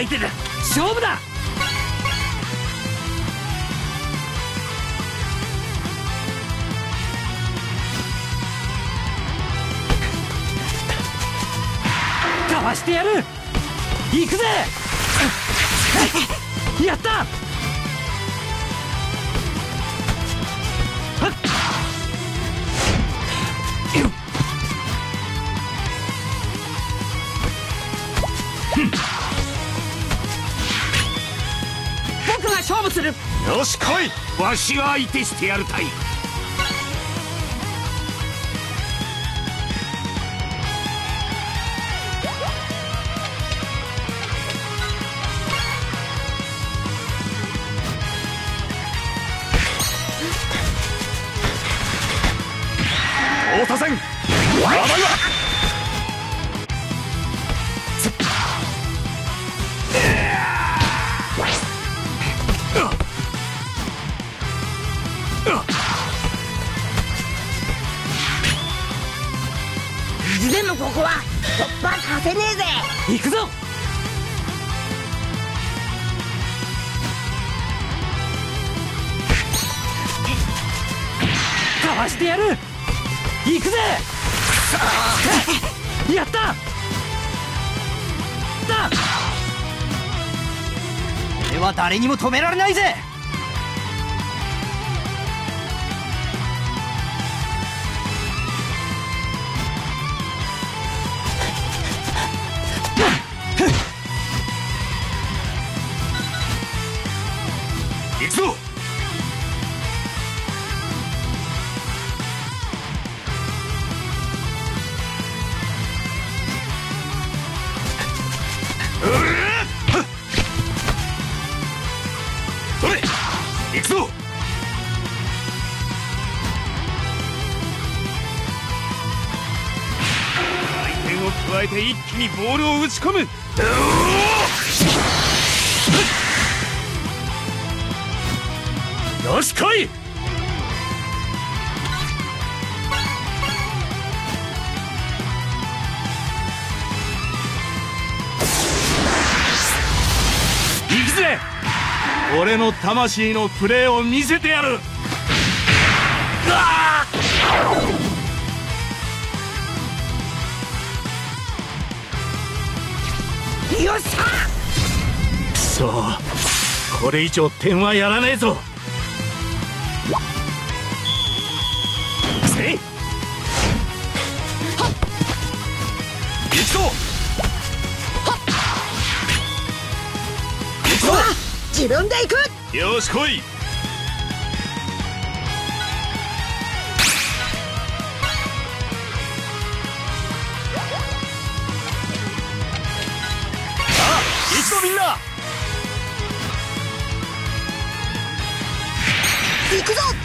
相手だ勝負だ。かわしてやる。行くぜ。やった。する。よし来い。わしが相手してやるたい。行くぞ！かわしてやる！行くぜ！やった！だ俺は誰にも止められないぜ！ち込むよし来い。行くぜ。俺の魂のプレーを見せてやる。うわよっしゃ！くそこれ以上点はやらねえぞ。せい！行くぞ！自分で行く！よし来い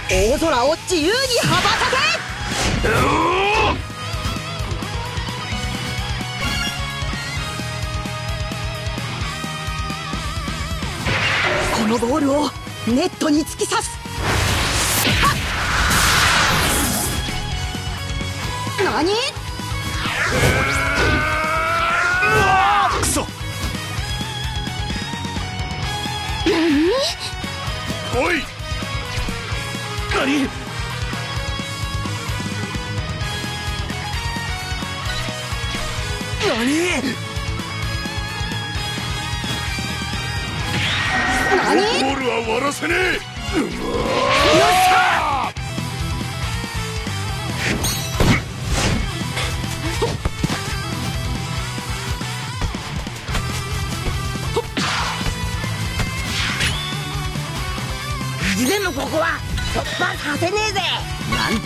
大空を自由に羽ばたけ！このボールをネットに突き刺す！何？何？来い何何？何ボールは終わらせね意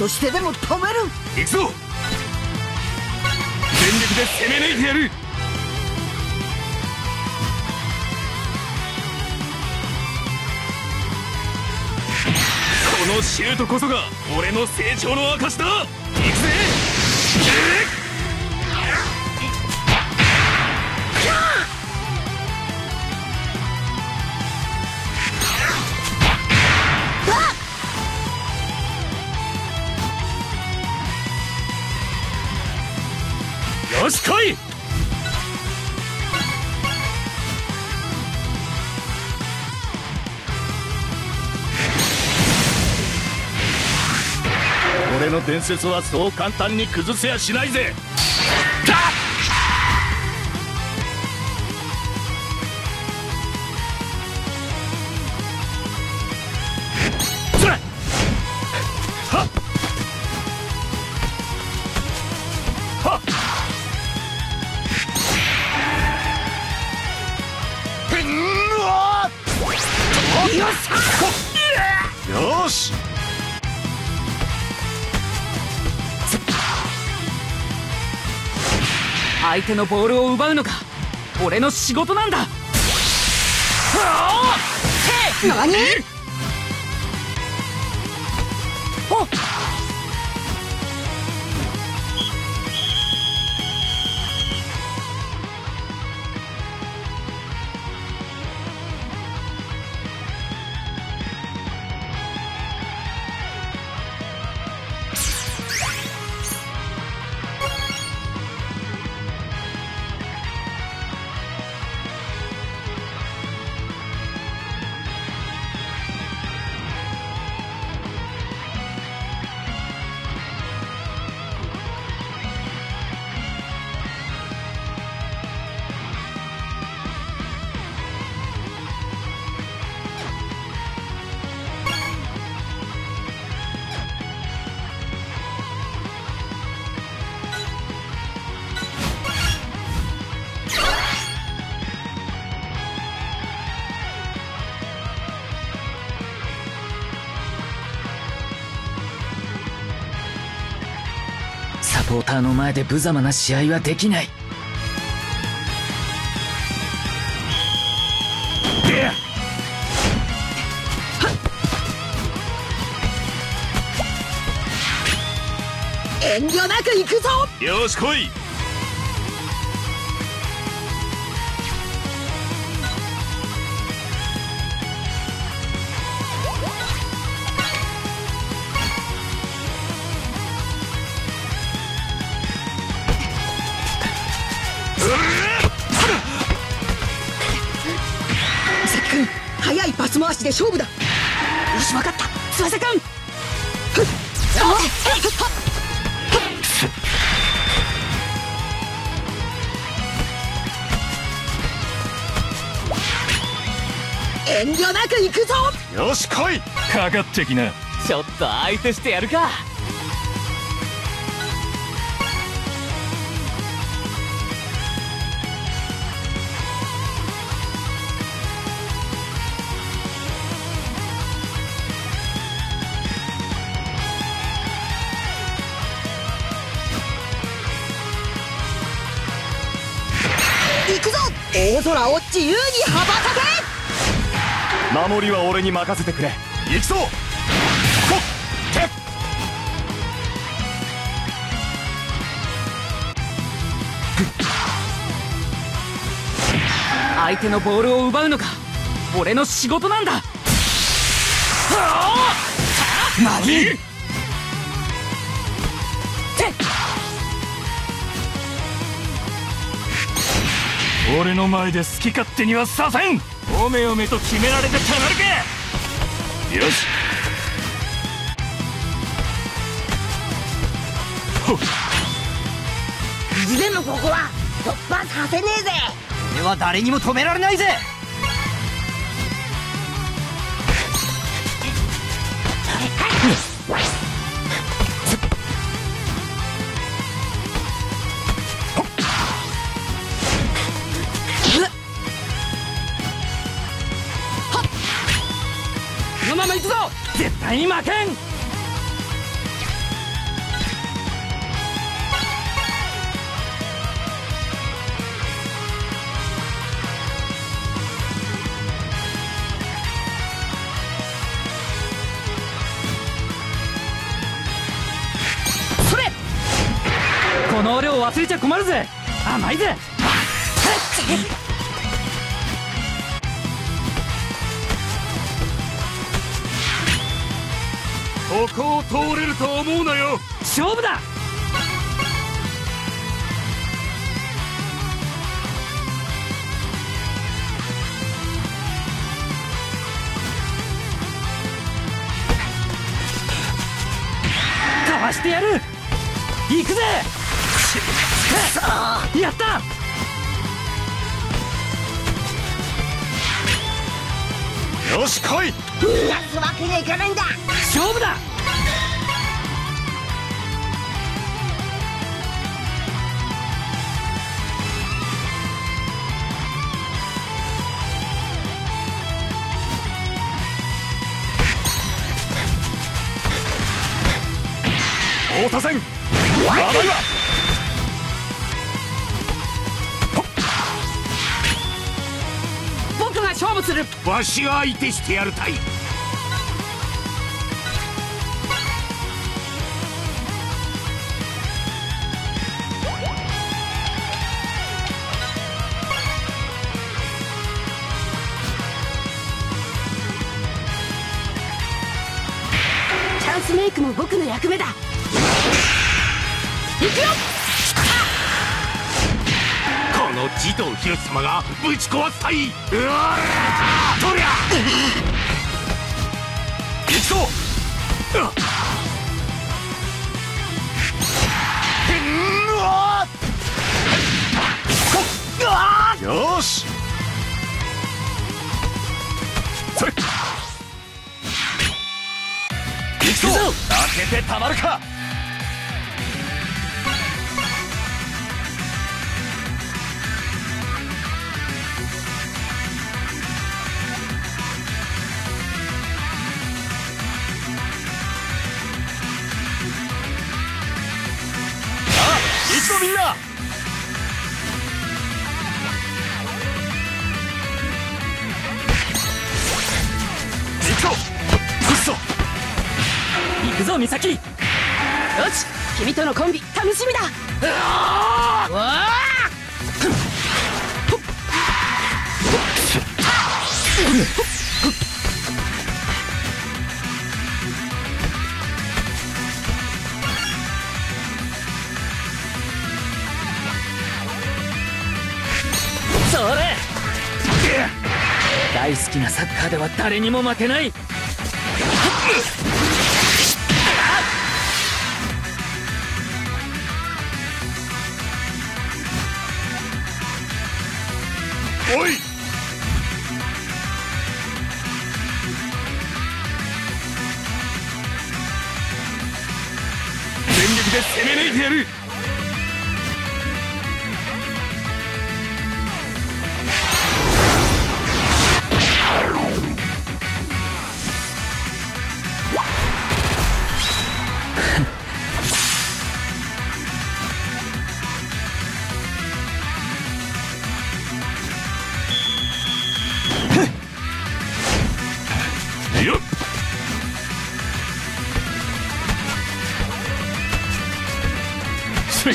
してでも止める。行くぞ。全力で攻め抜いてやる。このシュートこそが俺の成長の証だ。行くぜ。伝説はそう簡単に崩せやしないぜ。相手のボールを奪うのが俺の仕事なんだ。何？ポーターの前で無様な試合はできない。遠慮なく行くぞ！よし来いで勝負だ。よし分かった。翼くん遠慮なく行くぞ。よし来い。かかってきな。ちょっと相手してやるか大空を自由に羽ばたけ！守りは俺に任せてくれ。行くぞ！こって相手のボールを奪うのが俺の仕事なんだ！何？俺の前で好き勝手にはさせん。おめおめと決められてたまるか。よし。ほっ。意地でもここは突破させねえぜ。俺は誰にも止められないぜ対に負けん。この俺を忘れちゃ困るぜ。甘いぜ。ここを通れると思うなよ。勝負だ。かわしてやる。行くぜ。やった。よし来い。逃がすわけにはいかないんだ。勝負だ。太田戦。話題は僕が勝負するわしが相手してやるたい。チャンスメイクも僕の役目だ。行くよの慈瞳博様がぶち壊すたい。うわーとりゃよし。それ行くぞ。開けてたまるかみんな。行くぞ。行くぞ。美咲。よし君とのコンビ楽しみだ。うわそ大好きなサッカーでは誰にも負けない。おい！全力で攻め抜いてやる。せい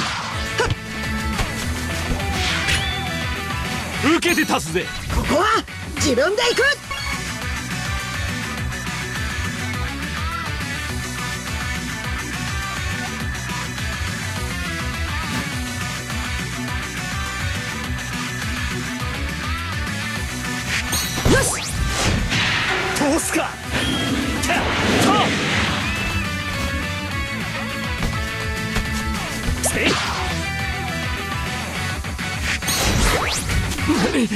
受けて立つぜここは自分で行く。よし。通すかに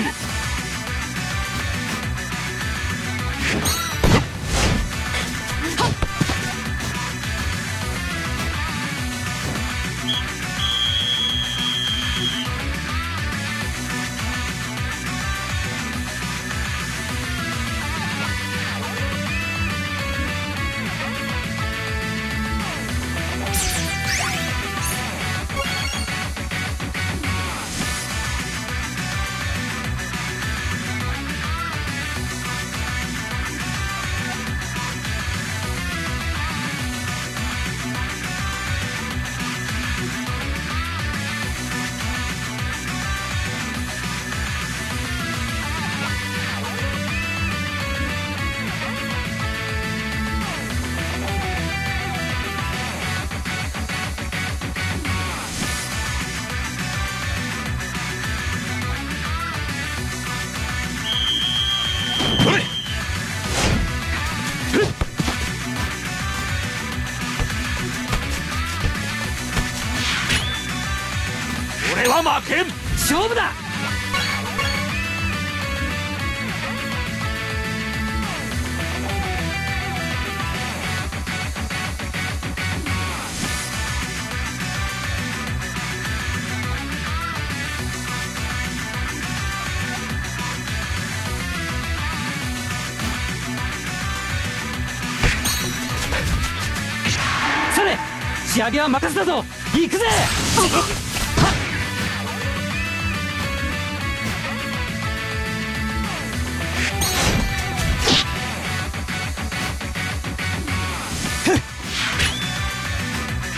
仕上げは任せたぞ。行くぜ。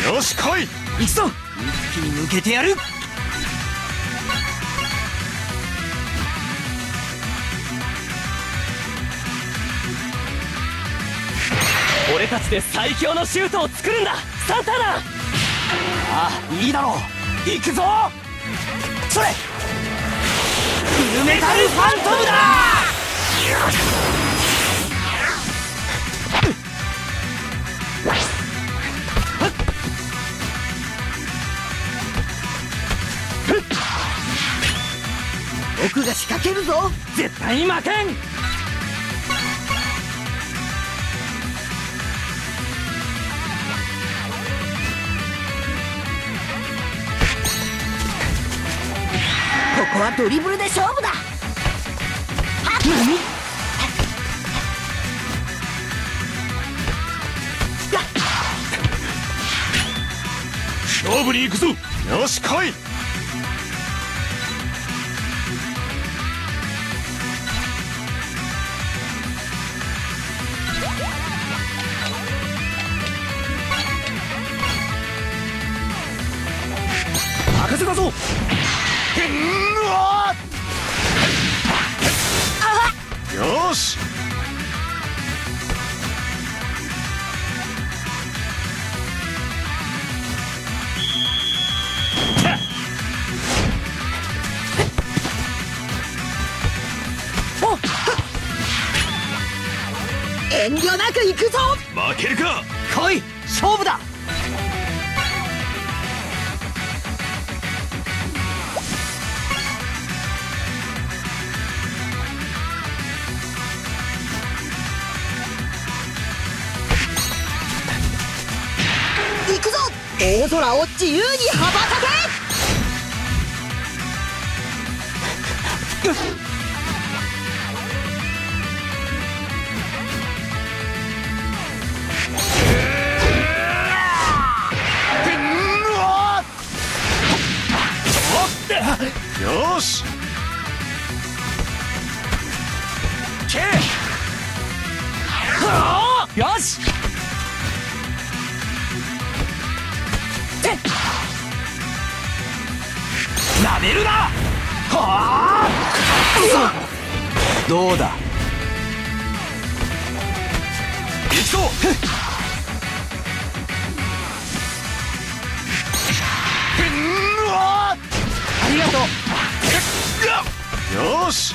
よし来い。行くぞ。一気に抜けてやる。俺たちで最強のシュートを作るんだサンターナああいいだろう。行くぞ。それ。フルメタルファントムだ。僕が仕掛けるぞ。絶対に負けん。ここはドリブルで勝負だ。何？勝負に行くぞ。よし来い。任せたぞ。よし遠慮なく行くぞ負けるか来い勝負だ大空を自由に羽ばたけ！よし！よしめるな！はあ？どうだ？行くぞ！ありがとう。よし！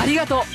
ありがとう